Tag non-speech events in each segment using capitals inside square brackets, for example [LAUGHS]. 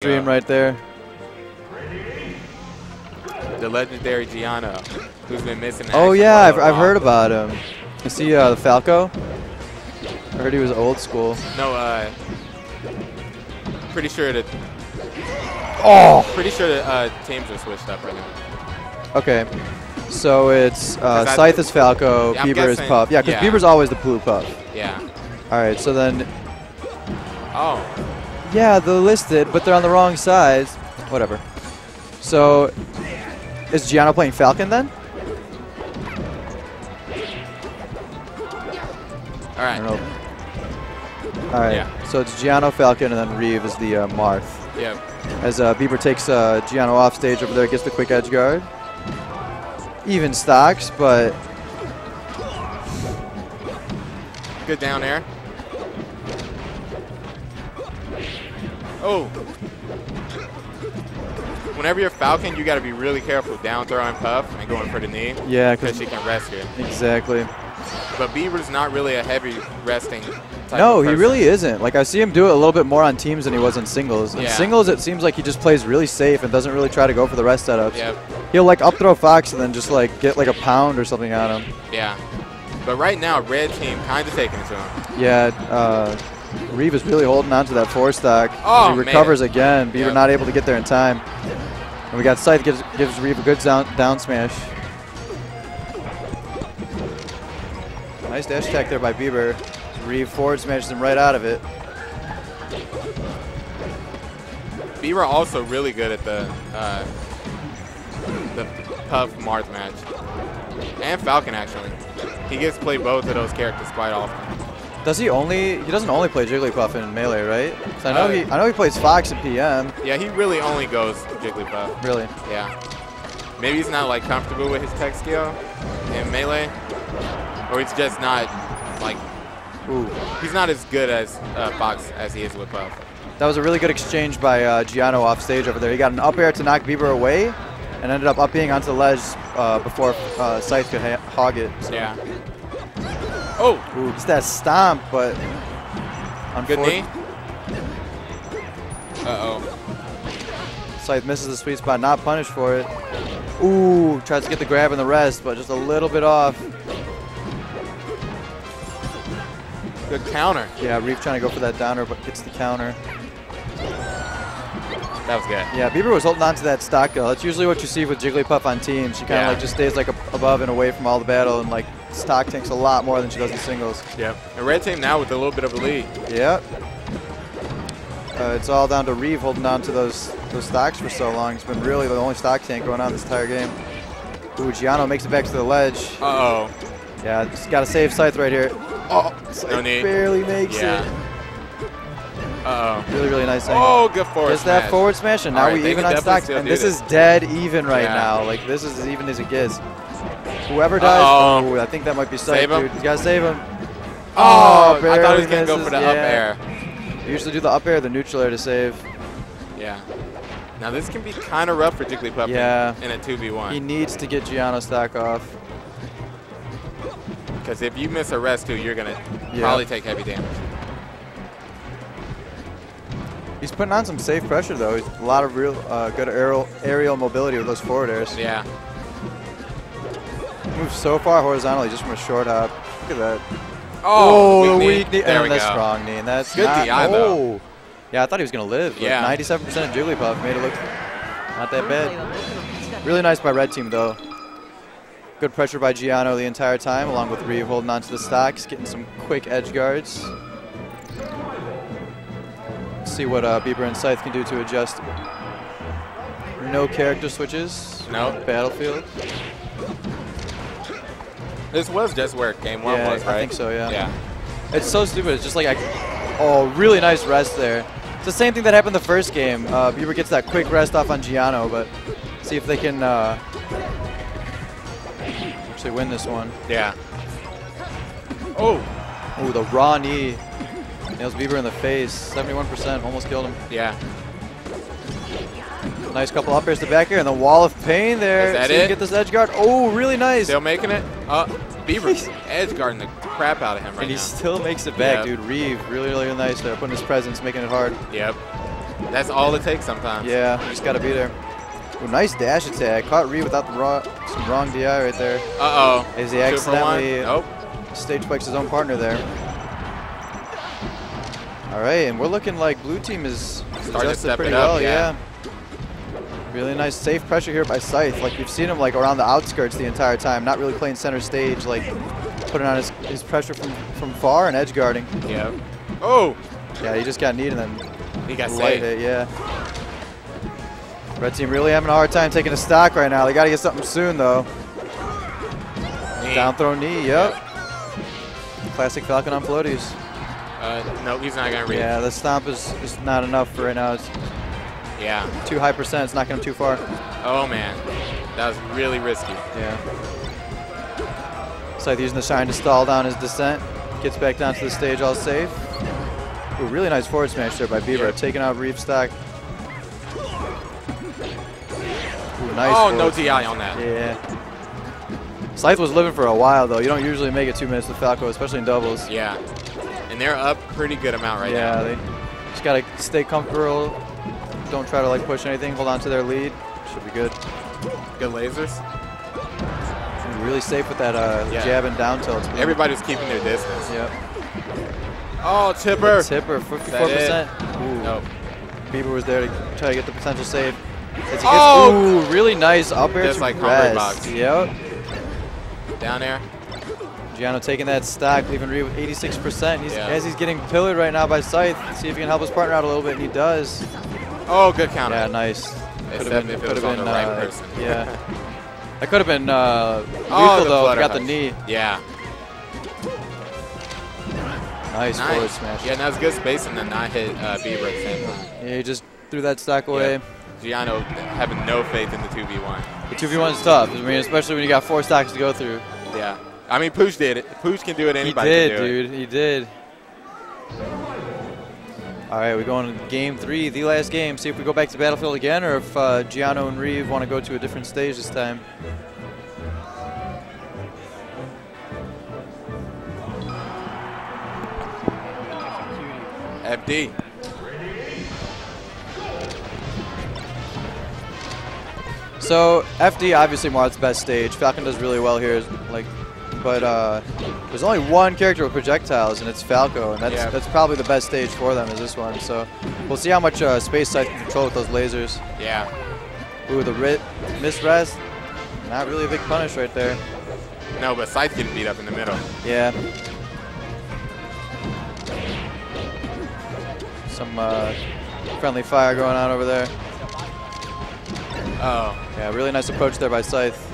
Dream right there. The legendary Jiano, who's been missing. Oh yeah, I've, I've heard about him. Is see uh, the Falco? I heard he was old school. No, uh, pretty sure that. Oh. Pretty sure that uh, teams are switched up right now. Okay. So it's uh, Scythe is Falco, Yeah, Bieber is Puff. Yeah, because yeah. Bieber's always the blue Puff. Yeah. All right, so then, Oh. Yeah, they're listed, but they're on the wrong sides. Whatever. So, is Jiano playing Falcon then? All right. I don't know. All right, Yeah. so it's Jiano, Falcon, and then Reeve is the uh, Marth. Yep. As uh, Bieber takes uh, Jiano off stage over there, gets the quick edge guard. Even stocks, but Good down air. Oh. Whenever you're Falcon, you got to be really careful down throw and puff and going for the knee. Yeah, because she can rest it. exactly. But Bieber's not really a heavy resting type No, he really isn't. Like I see him do it a little bit more on teams than he was in singles. In Yeah. singles, it seems like he just plays really safe and doesn't really try to go for the rest setups. Yep. He'll like up throw Fox and then just like get like a pound or something on him. Yeah. But right now, red team kind of taking it to him. Yeah, uh, Reeve is really holding on to that four stock. Oh, he man. recovers again. Bieber Yep. not able to get there in time. And we got Scythe gives, gives Reeve a good down, down smash. Nice dash attack there by Bieber. Reeve forward smashes him right out of it. Bieber also really good at the uh, the Puff Marth match. And Falcon, actually. He gets to play both of those characters quite often. Does he only? He doesn't only play Jigglypuff in Melee, right? I know Uh, he. I know he plays Fox in PM. Yeah, he really only goes Jigglypuff. Really? Yeah. Maybe he's not like comfortable with his tech skill in melee, or he's just not like Ooh. he's not as good as uh, Fox as he is with Puff. That was a really good exchange by uh, Jiano off stage over there. He got an up air to knock Bieber away, and ended up up being onto the ledge uh, before uh, Scythe could ha hog it. So. Yeah. Oh, Ooh, it's that stomp, but good knee. unfortunately, Uh oh. Scythe misses the sweet spot, not punished for it. Ooh, tries to get the grab and the rest, but just a little bit off. Good counter. Yeah, Reeve trying to go for that downer, but gets the counter. That was good. Yeah, Bieber was holding on to that stock. That's usually what you see with Jigglypuff on teams. She kind of Yeah. like just stays like above and away from all the battle, and like stock tanks a lot more than she does in singles. Yep. The red team now with a little bit of a lead. Yep. Uh, it's all down to Reeve holding on to those those stocks for so long. It's been really the only stock tank going on this entire game. Ooh, Jiano makes it back to the ledge. Uh oh. Yeah, just got to save Scythe right here. Oh, Scythe No need. barely makes Yeah. it. Uh oh. Really, really nice thing. Oh, good forward Just that forward smash, and now right, we even on stocks. And this this. is dead even right Yeah. now. Like, this is as even as it gets. Whoever dies, Uh-oh. ooh, I think that might be him. dude. You gotta save him. Oh, I thought he was gonna go for the up air. You usually do the up air, the neutral air to save. Yeah. Now this can be kind of rough for Jigglypuff in- Yeah. in, a 2v1. He needs to get Jiano stock off. Because if you miss a rest too, you're going to Yeah. probably take heavy damage. He's putting on some safe pressure though. He's a lot of real uh, good aerial aerial mobility with those forward airs. Yeah. Moves so far horizontally just from a short hop. Look at that. Oh, the weak knee. weak knee. There and we that's go. strong knee. And that's Good not, DI, though. oh. Yeah, I thought he was gonna live. Yeah. 97% of Jigglypuff made it look not that bad. Really nice by red team though. Good pressure by Jiano the entire time, along with Reeve holding on to the stocks, getting some quick edge guards. See what uh, Bieber and Scythe can do to adjust. No character switches. No. Battlefield. This was just where game one Yeah, was, right? I think so, yeah. Yeah. It's so stupid. It's just like, I, oh, really nice rest there. It's the same thing that happened the first game. Uh, Bieber gets that quick rest off on Jiano, but see if they can uh, actually win this one. Yeah. Oh, Oh, the raw knee nails Bieber in the face. 71%, almost killed him. yeah. Nice couple up airs to back here, and the wall of pain there. Is that if it? Get this edge guard. Oh, really nice. Still making it? Uh, Bieber's edge guarding the crap out of him right now. and he now. still makes it back, Yeah. dude. Reeve, really, really nice there, putting his presence, making it hard. Yep. That's all it takes sometimes. Yeah, just got to be there. Ooh, nice dash attack. Caught Reeve without the raw, some wrong DI right there. Uh oh. As he accidentally Nope. stage spikes his own partner there. All right, and we're looking like blue team is adjusted pretty it up, well. yeah. Really nice safe pressure here by Scythe. Like you've seen him like around the outskirts the entire time, not really playing center stage, like putting on his, his pressure from, from far and edge guarding. Yeah. Oh, Yeah, he just got kneed and then he got light saved. it, yeah. Red team really having a hard time taking a stock right now. They got to get something soon though. Knee. Down throw knee, yep. Classic Falcon on floaties. Uh, no, he's not gonna reach. Yeah, the stomp is, is not enough for right now. It's Yeah. too high percent. It's not him too far. Oh man, that was really risky. Yeah. Scythe using the shine to stall down his descent. Gets back down to the stage all safe. Ooh, really nice forward smash there by Bieber. Yeah. Taking out Reeve Stock. Ooh, nice oh, no DI on that. Yeah. Scythe was living for a while though. You don't usually make it two minutes with Falco, especially in doubles. Yeah. And they're up pretty good amount right yeah, now. they just gotta stay comfortable. Don't try to like push anything. Hold on to their lead. Should be good. Good lasers. Really safe with that uh, Yeah. jab and down tilt. Everybody's keeping their distance. Yep. Oh, Tipper. Tipper, 54%. Ooh. Nope. Bieber was there to try to get the potential save. As gets, Oh! ooh, really nice up air Just to like Humber box. Yep. Down there. Jiano taking that stock, leaving Reeve with 86%. He's, Yeah. As he's getting pillared right now by Scythe, see if he can help his partner out a little bit, and he does. Oh, good counter. Yeah, nice. Except if it was on the right person. Yeah. [LAUGHS] That could have been uh, Oh, the though. Got the knee. Yeah. Nice, forward Nice. smash. Yeah, and that was good spacing to not hit uh, Bieber at the same time. Yeah, he just threw that stock away. Jiano having no faith in the 2v1. The 2v1 is tough. I mean, especially when you got four stocks to go through. Yeah. I mean, Pooch did it. Pooch can do it. He Anybody did, can do dude. He did. All right, we go into game three, the last game. See if we go back to Battlefield again, or if uh, Jiano and Reeve want to go to a different stage this time. FD. So FD obviously Marth's best stage. Falcon does really well here, like, but uh, there's only one character with projectiles, and it's Falco, and that's Yeah. that's probably the best stage for them is this one. So we'll see how much uh, space Scythe can control with those lasers. Yeah. Ooh, the ri- miss rest, not really a big punish right there. No, but Scythe getting beat up in the middle. Yeah. Some uh, friendly fire going on over there. Oh. Yeah, really nice approach there by Scythe.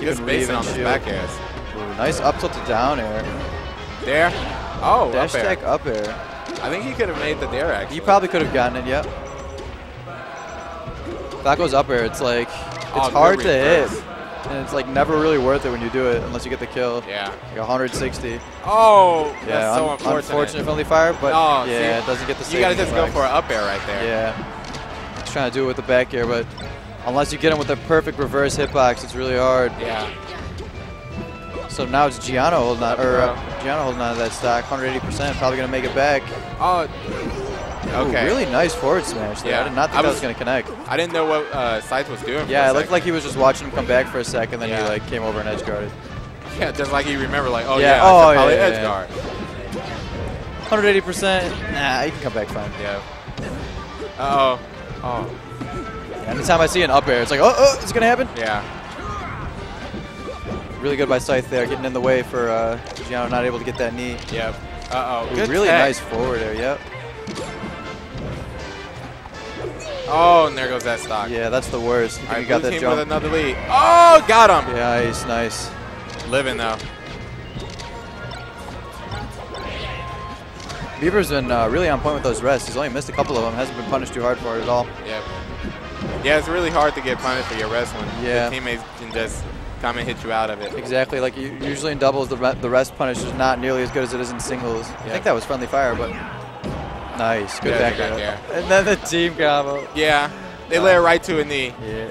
Reeve basing on the back airs. Nice up tilt to down air. There. Oh, Dash up air. attack up air. I think he could have made the dare actually. He probably could have gotten it, yep. That goes up air, it's like, it's Oh, hard to hit. And it's like never really worth it when you do it unless you get the kill. Yeah. Like 160. Oh, Yeah, that's so un- unfortunate. unfortunate friendly fire, but Oh, yeah, see, it doesn't get the same. You gotta just go for an up air right there. Yeah. Just trying to do it with the back air, but unless you get him with the perfect reverse hitbox, it's really hard. Yeah. So now it's Gianna holding on, or uh, Jiano holding on to that stock, 180%, probably gonna make it back. Oh. Ooh, Okay. really nice forward smash there. Yeah. I did not think I that was- was gonna connect. I didn't know what uh, Scythe was doing. for Yeah, it looked second. like he was just watching him come back for a second, then he like came over and edge guarded. Yeah, just like he remembered, like, oh Yeah, yeah, oh, yeah, probably yeah, edge yeah. guard. 180%, nah, he can come back fine. Yeah. Uh oh. Oh. Yeah, anytime I see an up air, it's like, oh, oh, it's gonna happen. Yeah. Really good by Scythe there, getting in the way for uh, Jiano not able to get that knee. Yep. Uh oh. Good really tech. nice forward there, yep. Oh, and there goes that stock. Yeah, that's the worst. All You right, got that jump. with another lead. Oh, got him. Yeah, nice, nice. Living though. Bieber's been uh, really on point with those rests. He's only missed a couple of them. Hasn't been punished too hard for it at all. Yep. Yeah, it's really hard to get punished for your wrestling. Yeah. the teammates can just come and hit you out of it. Exactly. Like usually in doubles, the, re- the rest punish is not nearly as good as it is in singles. I think that was friendly fire, but nice, good Yeah, back air. And then the team combo. Yeah, they lay it right to a knee. Yeah.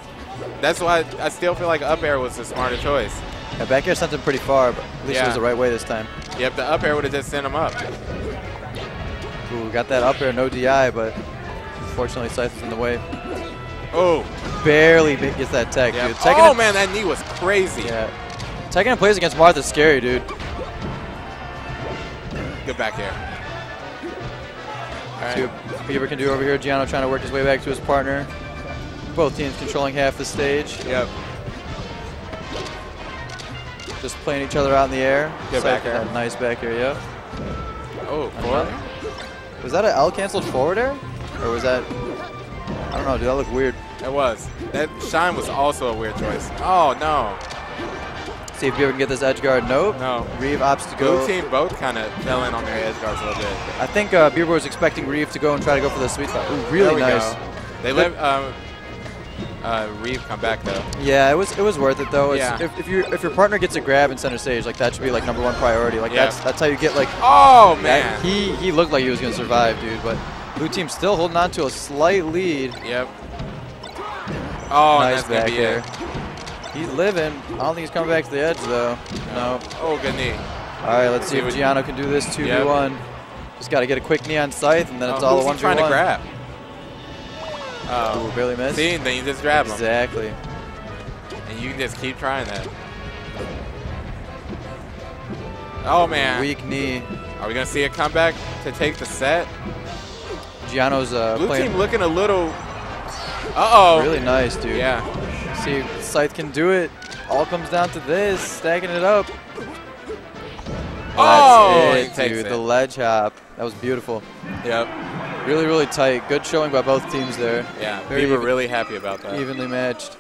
That's why I still feel like up air was the smarter choice. yeah back air sent him pretty far, but at least it was the right way this time. Yep, the up air would have just sent him up. Ooh, got that up air, no DI, but Unfortunately, Scythe is in the way. Oh, Barely gets that tech, yeah. dude. Taking Oh man, that knee was crazy. Yeah. In plays against Marth is scary, dude. Good back here. All See right. what Bieber can do over here. Jiano trying to work his way back to his partner. Both teams controlling half the stage. Yep. Just playing each other out in the air. Good Scythe back air. Nice back air, yep. Oh, four. Was that an L canceled forward air? Or was that. I don't know, dude. That looked weird. It was. That shine was also a weird choice. Oh no. See if Bieber can get this edge guard. Nope. No. Reeve opts to Blue go. team both kind of fell in on their edge guards a little bit. I think uh, was expecting Reeve to go and try to go for the sweet spot. Ooh, really nice. go. They let um, uh, Reeve come back though. Yeah, it was it was worth it though. It's, Yeah. If, if you if your partner gets a grab in center stage, like that should be like number one priority. Like Yeah. that's that's how you get like. Oh that- man. he he looked like he was gonna survive, dude. But blue team still holding on to a slight lead. Yep. Oh, nice back there. He's living. I don't think he's coming back to the edge though. No. Oh, good knee. All right, let's see if Jiano can do this two v Yep. one. Just got to get a quick knee on Scythe, and then it's oh, all a who's one he v trying to grab? Ooh, Oh. barely missed. See, then you just grab him, Exactly. and you can just keep trying that. Oh man. Weak knee. Are we gonna see a comeback to take the set? Jiano's uh, Blue playing team looking a little. Uh oh. really nice, dude. Yeah. See Scythe can do it. All comes down to this, stacking it up. Oh, That's it, dude. it. The ledge hop. That was beautiful. Yep. Really, really tight. Good showing by both teams there. Yeah. Very we were even- really happy about that. Evenly matched.